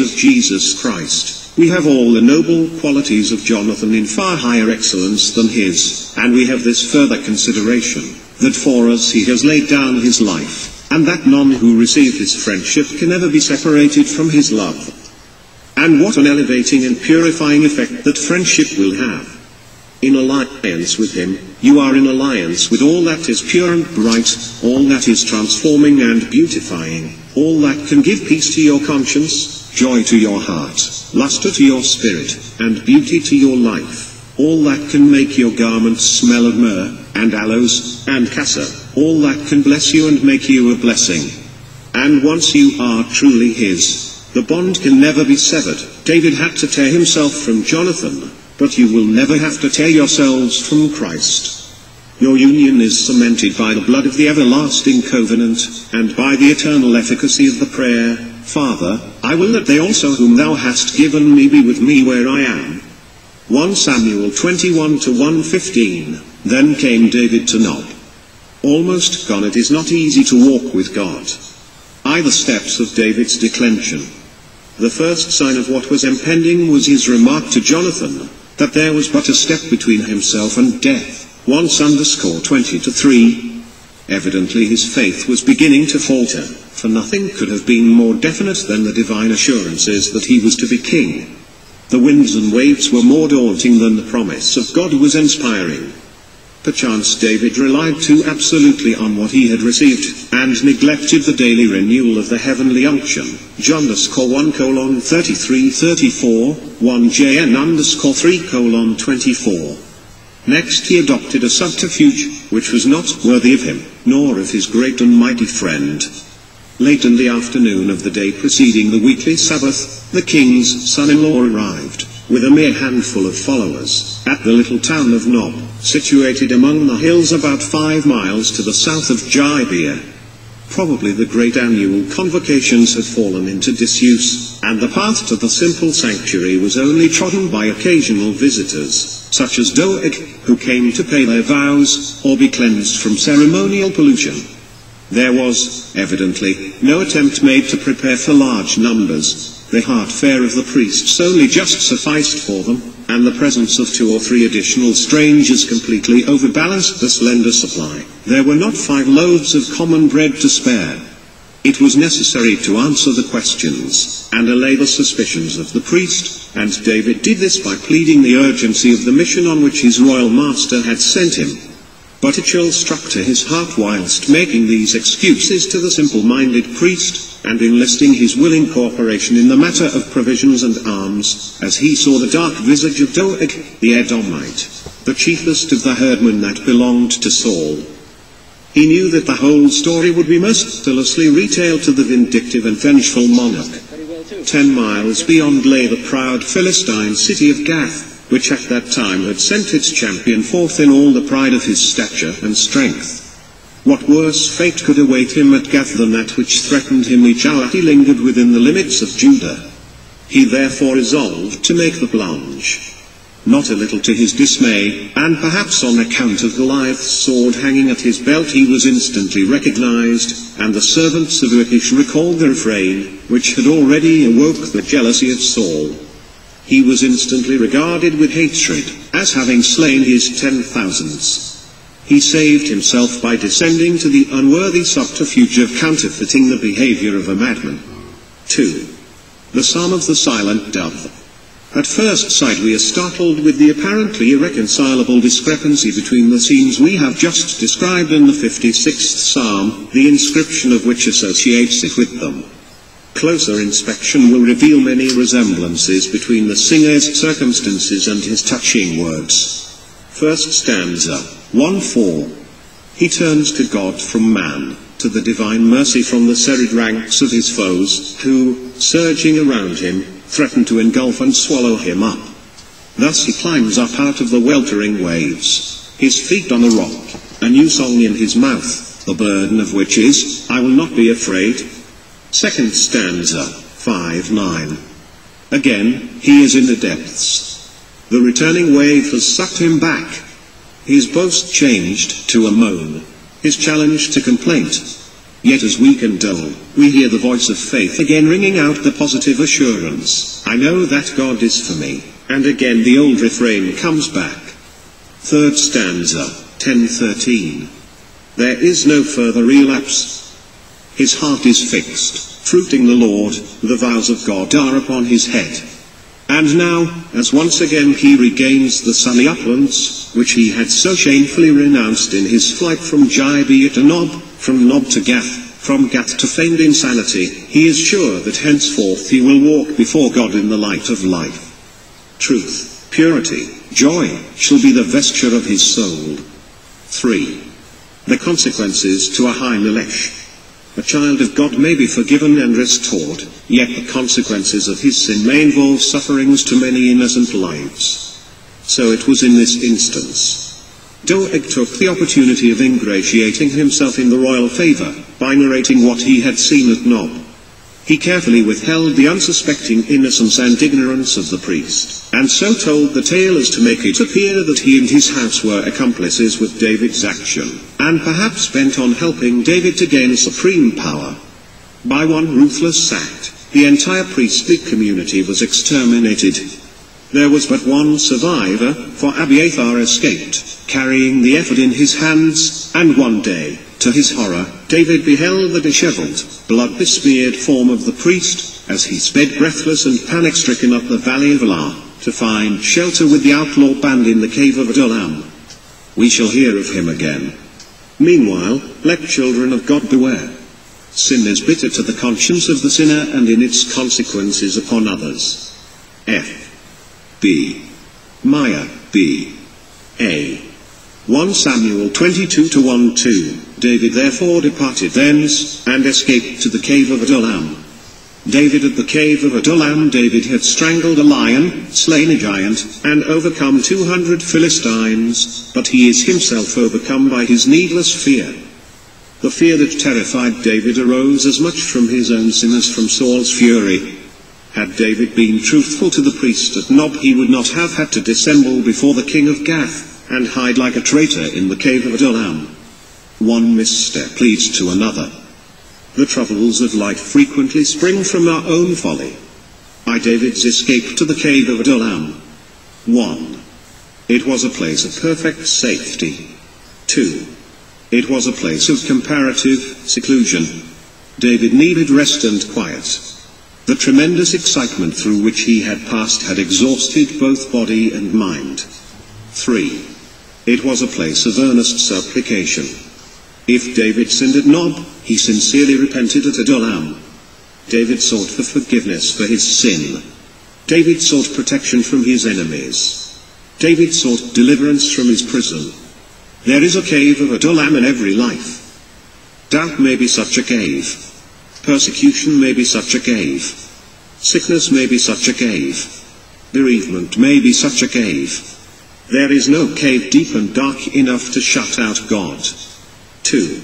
of Jesus Christ. We have all the noble qualities of Jonathan in far higher excellence than his, and we have this further consideration, that for us he has laid down his life, and that none who receive his friendship can ever be separated from his love. And what an elevating and purifying effect that friendship will have. In alliance with him, you are in alliance with all that is pure and bright, all that is transforming and beautifying, all that can give peace to your conscience, joy to your heart, luster to your spirit, and beauty to your life, all that can make your garments smell of myrrh, and aloes, and cassia, all that can bless you and make you a blessing. And once you are truly his, the bond can never be severed. David had to tear himself from Jonathan, but you will never have to tear yourselves from Christ. Your union is cemented by the blood of the everlasting covenant, and by the eternal efficacy of the prayer, Father, I will that they also whom thou hast given me be with me where I am. 1 Samuel 21 to 115. Then came David to Nob. Almost gone it is not easy to walk with God. I the steps of David's declension. The first sign of what was impending was his remark to Jonathan, that there was but a step between himself and death. 1 underscore 20 to 3. Evidently his faith was beginning to falter, for nothing could have been more definite than the divine assurances that he was to be king. The winds and waves were more daunting than the promise of God was inspiring. Perchance David relied too absolutely on what he had received, and neglected the daily renewal of the heavenly unction. John underscore 1 colon 33 34, 1 JN underscore 3 colon 24. Next he adopted a subterfuge, which was not worthy of him, nor of his great and mighty friend. Late in the afternoon of the day preceding the weekly Sabbath, the king's son-in-law arrived with a mere handful of followers, at the little town of Nob, situated among the hills about five miles to the south of Gibeah. Probably the great annual convocations had fallen into disuse, and the path to the simple sanctuary was only trodden by occasional visitors, such as Doeg, who came to pay their vows, or be cleansed from ceremonial pollution. There was, evidently, no attempt made to prepare for large numbers, the heart fare of the priests only just sufficed for them, and the presence of two or three additional strangers completely overbalanced the slender supply. There were not five loaves of common bread to spare. It was necessary to answer the questions, and allay the suspicions of the priest, and David did this by pleading the urgency of the mission on which his royal master had sent him. But a chill struck to his heart whilst making these excuses to the simple-minded priest, and enlisting his willing cooperation in the matter of provisions and arms, as he saw the dark visage of Doeg, the Edomite, the chiefest of the herdmen that belonged to Saul. He knew that the whole story would be mercilessly retailed to the vindictive and vengeful monarch. Ten miles beyond lay the proud Philistine city of Gath, which at that time had sent its champion forth in all the pride of his stature and strength. What worse fate could await him at Gath than that which threatened him each hour he lingered within the limits of Judah? He therefore resolved to make the plunge. Not a little to his dismay, and perhaps on account of Goliath's sword hanging at his belt he was instantly recognized, and the servants of Achish recalled the refrain, which had already awoke the jealousy of Saul. He was instantly regarded with hatred, as having slain his ten thousands. He saved himself by descending to the unworthy subterfuge of counterfeiting the behavior of a madman. 2. The Psalm of the Silent Dove. At first sight we are startled with the apparently irreconcilable discrepancy between the scenes we have just described and the 56th Psalm, the inscription of which associates it with them. Closer inspection will reveal many resemblances between the singer's circumstances and his touching words. First stanza. 1-4. He turns to God from man, to the divine mercy from the serried ranks of his foes, who, surging around him, threaten to engulf and swallow him up. Thus he climbs up out of the weltering waves, his feet on the rock, a new song in his mouth, the burden of which is, I will not be afraid. Second stanza, 5-9. Again, he is in the depths. The returning wave has sucked him back, his boast changed to a moan, his challenge to complaint. Yet as weak and dull, we hear the voice of faith again ringing out the positive assurance, I know that God is for me. And again the old refrain comes back. Third stanza, 1013. There is no further relapse. His heart is fixed, fruiting the Lord, the vows of God are upon his head. And now, as once again he regains the sunny uplands, which he had so shamefully renounced in his flight from Gibeah to from Nob to Gath, from Gath to feigned insanity, he is sure that henceforth he will walk before God in the light of life. Truth, purity, joy, shall be the vesture of his soul. 3. The consequences to Ahimelech. A child of God may be forgiven and restored, yet the consequences of his sin may involve sufferings to many innocent lives. So it was in this instance. Doeg took the opportunity of ingratiating himself in the royal favor by narrating what he had seen at Nob. He carefully withheld the unsuspecting innocence and ignorance of the priest, and so told the tale as to make it appear that he and his house were accomplices with David's action, and perhaps bent on helping David to gain supreme power. By one ruthless act, the entire priestly community was exterminated, there was but one survivor, for Abiathar escaped, carrying the ephod in his hands, and one day, to his horror, David beheld the disheveled, blood-besmeared form of the priest, as he sped breathless and panic-stricken up the valley of Elah, to find shelter with the outlaw band in the cave of Adullam. We shall hear of him again. Meanwhile, let children of God beware. Sin is bitter to the conscience of the sinner and in its consequences upon others. F. B. Meyer, B. A. 1 Samuel 22 to 1 2. David therefore departed thence, and escaped to the cave of Adullam. David at the cave of Adullam David had strangled a lion, slain a giant, and overcome two hundred Philistines, but he is himself overcome by his needless fear. The fear that terrified David arose as much from his own sin as from Saul's fury. Had David been truthful to the priest at Nob he would not have had to dissemble before the king of Gath, and hide like a traitor in the cave of Adullam. One misstep leads to another. The troubles of life frequently spring from our own folly. By David's escape to the cave of Adullam. 1. It was a place of perfect safety. 2. It was a place of comparative seclusion. David needed rest and quiet. The tremendous excitement through which he had passed had exhausted both body and mind. 3. It was a place of earnest supplication. If David sinned at Nob, he sincerely repented at Adullam. David sought for forgiveness for his sin. David sought protection from his enemies. David sought deliverance from his prison. There is a cave of Adullam in every life. Doubt may be such a cave. Persecution may be such a cave. Sickness may be such a cave. Bereavement may be such a cave. There is no cave deep and dark enough to shut out God. 2.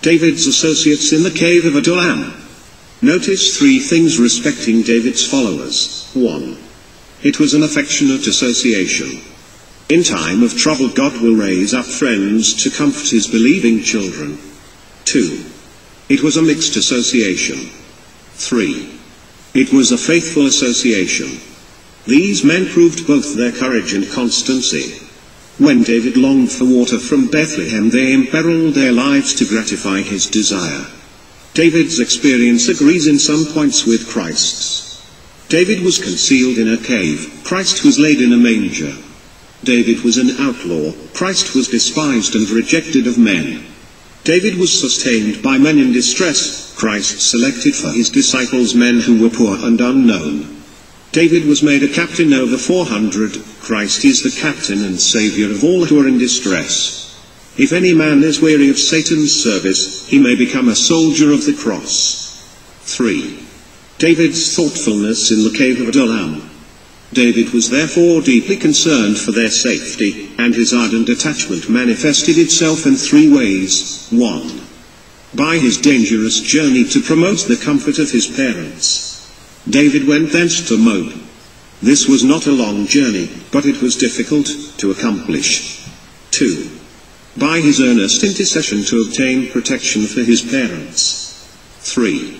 David's associates in the cave of Adullam. Notice three things respecting David's followers. 1. It was an affectionate association. In time of trouble God will raise up friends to comfort his believing children. 2. It was a mixed association. 3. It was a faithful association. These men proved both their courage and constancy. When David longed for water from Bethlehem, they imperiled their lives to gratify his desire. David's experience agrees in some points with Christ's. David was concealed in a cave, Christ was laid in a manger. David was an outlaw, Christ was despised and rejected of men. David was sustained by men in distress, Christ selected for his disciples men who were poor and unknown. David was made a captain over 400, Christ is the captain and saviour of all who are in distress. If any man is weary of Satan's service, he may become a soldier of the cross. 3. David's thoughtfulness in the cave of Adullam. David was therefore deeply concerned for their safety, and his ardent attachment manifested itself in three ways. 1. By his dangerous journey to promote the comfort of his parents. David went thence to Moab. This was not a long journey, but it was difficult to accomplish. 2. By his earnest intercession to obtain protection for his parents. 3.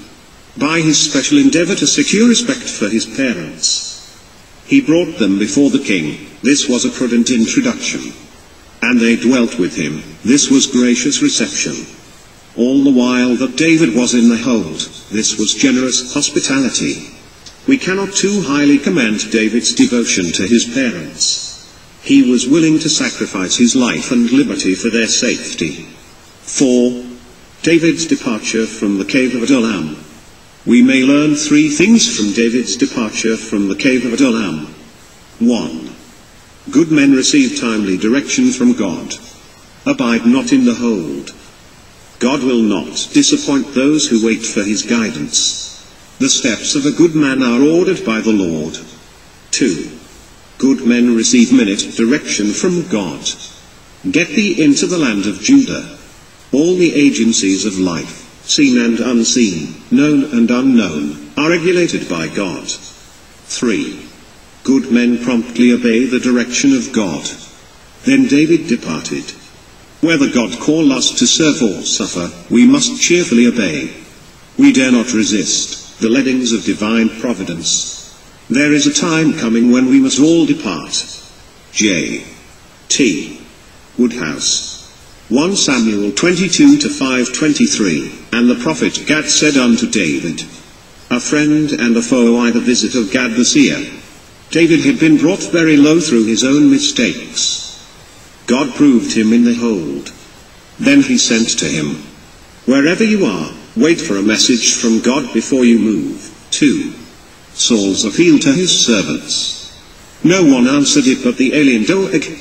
By his special endeavor to secure respect for his parents. He brought them before the king, this was a prudent introduction. And they dwelt with him, this was gracious reception. All the while that David was in the hold, this was generous hospitality. We cannot too highly commend David's devotion to his parents. He was willing to sacrifice his life and liberty for their safety. 4. David's departure from the cave of Adullam. We may learn three things from David's departure from the cave of Adullam. 1. Good men receive timely direction from God. Abide not in the hold. God will not disappoint those who wait for his guidance. The steps of a good man are ordered by the Lord. 2. Good men receive minute direction from God. Get thee into the land of Judah. All the agencies of life, seen and unseen, known and unknown, are regulated by God. 3. Good men promptly obey the direction of God. Then David departed. Whether God call us to serve or suffer, we must cheerfully obey. We dare not resist the leadings of divine providence. There is a time coming when we must all depart. J. T. Woodhouse. 1 Samuel 22 to 523. And the prophet Gad said unto David, A friend and a foe I the visit of Gad the seer. David had been brought very low through his own mistakes. God proved him in the hold. Then he sent to him, Wherever you are, Wait for a message from God before you move. 2. Saul's appeal to his servants. No one answered it but the alien Doeg.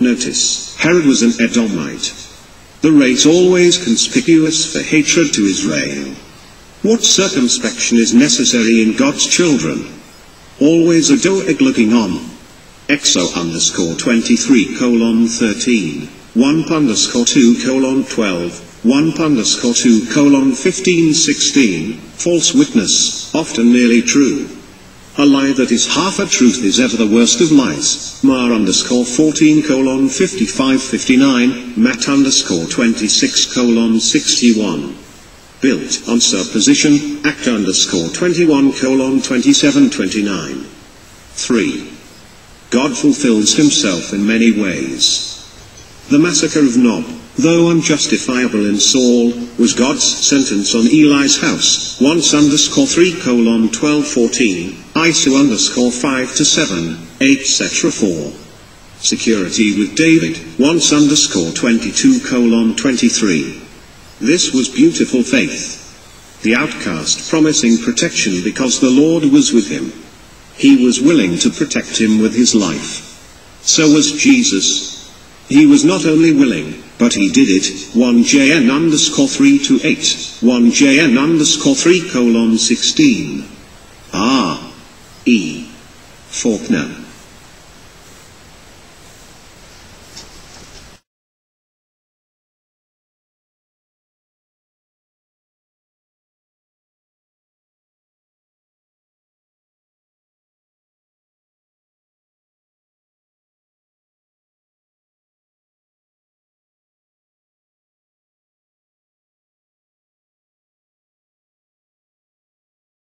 Notice, Herod was an Edomite. The race always conspicuous for hatred to Israel. What circumspection is necessary in God's children? Always a Doeg looking on. Exo underscore 23 colon 13. 1 underscore 2 colon 12. 1 underscore 2 colon 15 16, false witness, often nearly true. A lie that is half a truth is ever the worst of lies. Mar underscore 14 colon 55 59, Matt underscore 26 colon 61. Built on supposition, act underscore 21 colon 27 29. 3. God fulfills himself in many ways. The massacre of Nob, though unjustifiable in Saul, was God's sentence on Eli's house, once underscore 3 colon 12 14, ISO underscore 5 to 7, etc. 4. Security with David, once underscore 22 colon 23. This was beautiful faith. The outcast promising protection because the Lord was with him. He was willing to protect him with his life. So was Jesus. He was not only willing, but he did it, 1jn underscore 3 to 8, 1jn underscore 3 colon 16. R. E. Faulkner.